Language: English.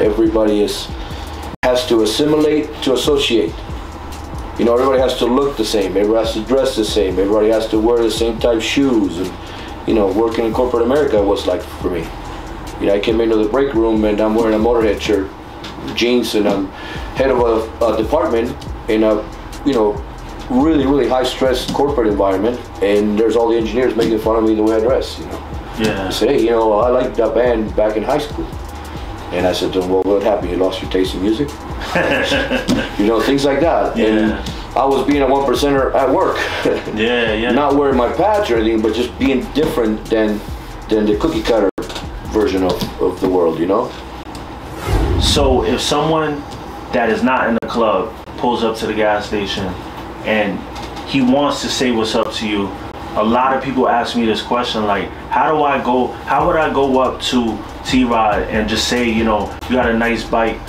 Everybody is has to assimilate to associate. You know, everybody has to look the same. Everybody has to dress the same. Everybody has to wear the same type of shoes. And you know, working in corporate America was like for me. You know, I came into the break room and I'm wearing a Motorhead shirt, jeans, and I'm head of a, a department in a, you know, really, really high stress corporate environment. And there's all the engineers making fun of me the way I dress. You know. Yeah. I hey, you know, I liked that band back in high school. And I said to him, well, what happened? You lost your taste in music? you know, things like that. Yeah. And I was being a one percenter at work. Yeah, yeah. Not wearing my patch or anything, but just being different than than the cookie cutter version of, of the world, you know? So if someone that is not in the club pulls up to the gas station and he wants to say what's up to you, a lot of people ask me this question like, how do I go, how would I go up to T-Rod and just say, you know, you got a nice bike,